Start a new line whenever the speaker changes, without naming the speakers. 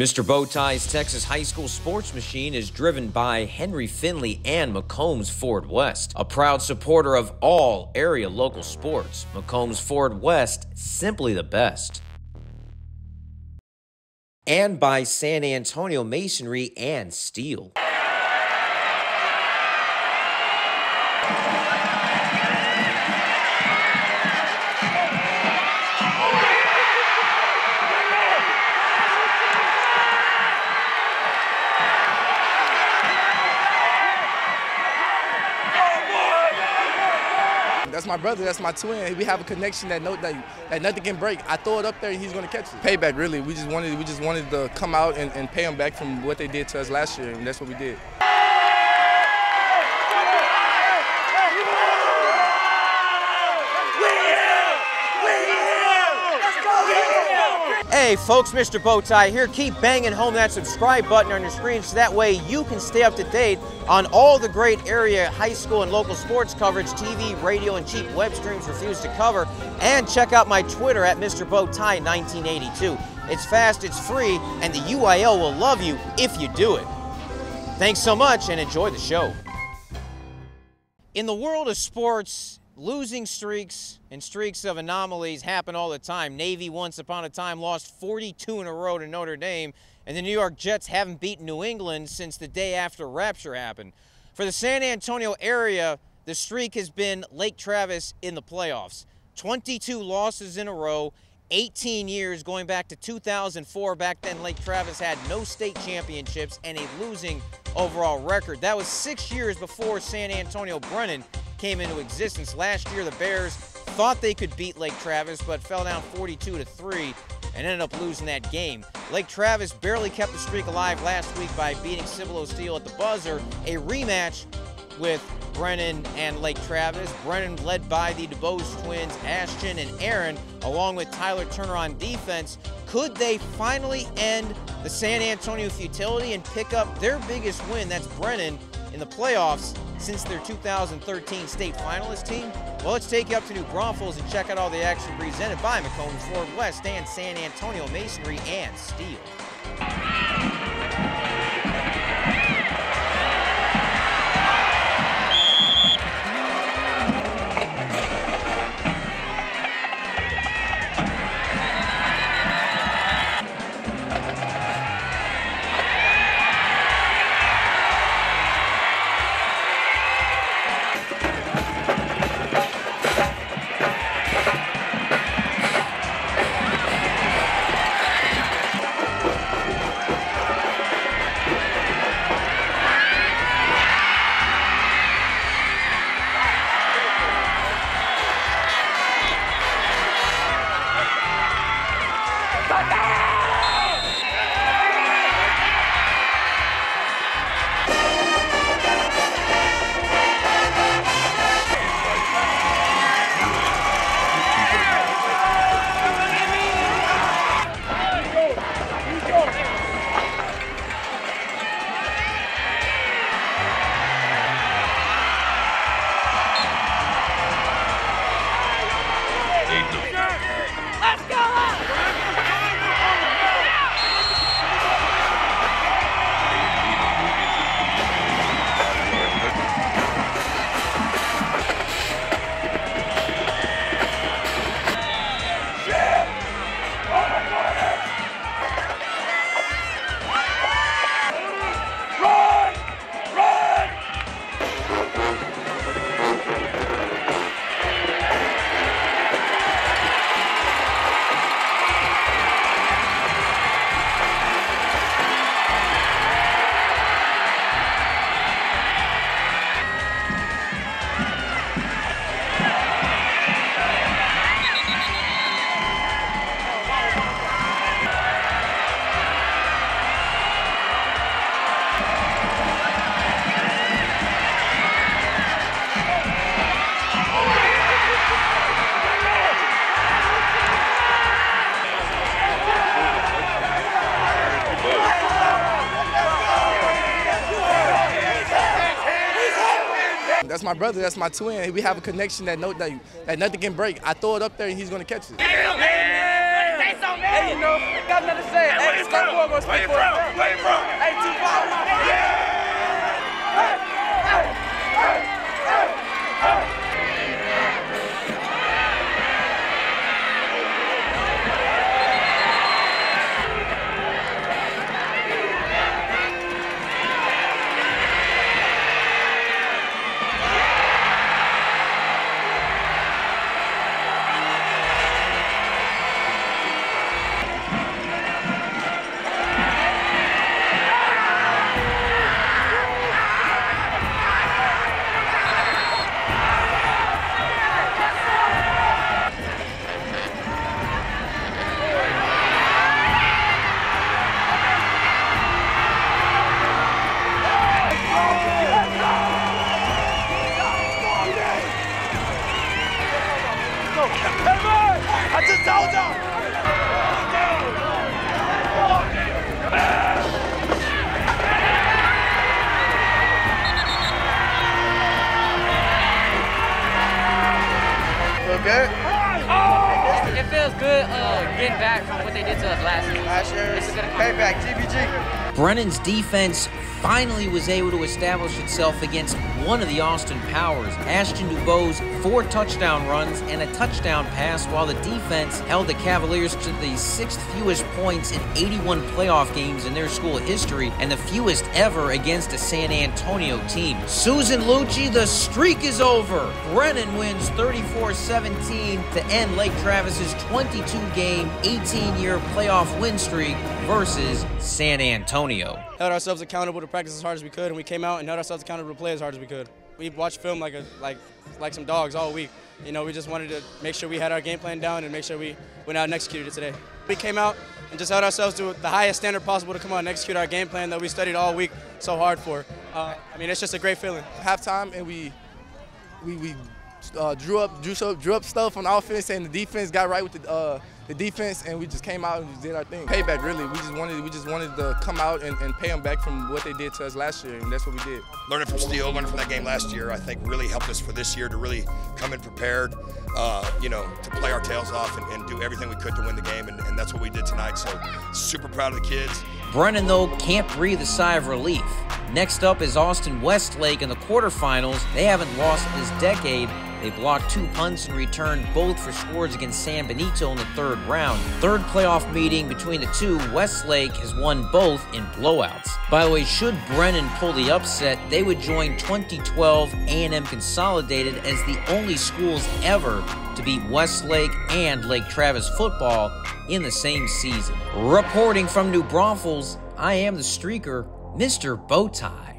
Mr. Bowtie's Texas High School Sports Machine is driven by Henry Finley and McCombs Ford West, a proud supporter of all area local sports. McCombs Ford West, simply the best. And by San Antonio Masonry and Steel.
My brother. That's my twin. We have a connection that no that, that nothing can break. I throw it up there, and he's gonna catch it. Payback, really. We just wanted we just wanted to come out and, and pay them back from what they did to us last year, and that's what we did.
Hey folks, Mr. Bowtie here. Keep banging home that subscribe button on your screen so that way you can stay up to date on all the great area high school and local sports coverage TV, radio, and cheap web streams refuse to cover. And check out my Twitter at Mr. Bowtie 1982. It's fast, it's free, and the UIL will love you if you do it. Thanks so much and enjoy the show. In the world of sports, losing streaks and streaks of anomalies happen all the time. Navy, once upon a time, lost 42 in a row to Notre Dame, and the New York Jets haven't beaten New England since the day after Rapture happened. For the San Antonio area, the streak has been Lake Travis in the playoffs. 22 losses in a row, 18 years going back to 2004. Back then, Lake Travis had no state championships and a losing overall record. That was six years before San Antonio Brennan came into existence. Last year, the Bears thought they could beat Lake Travis, but fell down 42 to 3 and ended up losing that game. Lake Travis barely kept the streak alive last week by beating Cibolo Steele at the buzzer. A rematch with Brennan and Lake Travis. Brennan led by the DuBose twins, Ashton and Aaron, along with Tyler Turner on defense. Could they finally end the San Antonio futility and pick up their biggest win? That's Brennan in the playoffs since their 2013 state finalist team? Well, let's take you up to New Braunfels and check out all the action presented by McCombs Ford West and San Antonio Masonry and Steel.
That's my brother. That's my twin. We have a connection that no that, that nothing can break. I throw it up there, and he's gonna catch it.
Hey, you know, got nothing to say. Hey, it's Tupac gonna speak for from? Where you from?
It feels good uh, getting back from what they did to us last season.
Last year,
It's a good
payback, GBG.
Brennan's defense finally was able to establish itself against one of the Austin Powers. Ashton DuBose, four touchdown runs and a touchdown pass, while the defense held the Cavaliers to the sixth fewest points in 81 playoff games in their school history and the fewest ever against a San Antonio team. Susan Lucci, the streak is over. Brennan wins 34 17 to end Lake Travis's 22 game, 18 year playoff win streak versus San Antonio.
Held ourselves accountable to practice as hard as we could, and we came out and held ourselves accountable to play as hard as we could. We watched film like a like like some dogs all week. You know, we just wanted to make sure we had our game plan down and make sure we went out and executed it today. We came out and just held ourselves to the highest standard possible to come out and execute our game plan that we studied all week so hard for. Uh, I mean, it's just a great feeling.
halftime and we we we uh, drew up drew up drew up stuff on offense and the defense got right with the uh, the defense and we just came out and just did our thing. Payback really. We just wanted we just wanted to come out and, and pay them back from what they did to us last year and that's what we did.
learning from Steele, learning from that game last year, I think really helped us for this year to really come in prepared, uh, you know, to play our tails off and, and do everything we could to win the game, and, and that's what we did tonight. So super proud of the kids.
Brennan, though, can't breathe a sigh of relief. Next up is Austin Westlake in the quarterfinals. They haven't lost this decade. They blocked two punts and returned both for scores against San Benito in the third round. Third playoff meeting between the two, Westlake has won both in blowouts. By the way, should Brennan pull the upset, they would join 2012 A&M Consolidated as the only schools ever to beat Westlake and Lake Travis football in the same season. Reporting from New Braunfels, I am the streaker, Mr. Bowtie.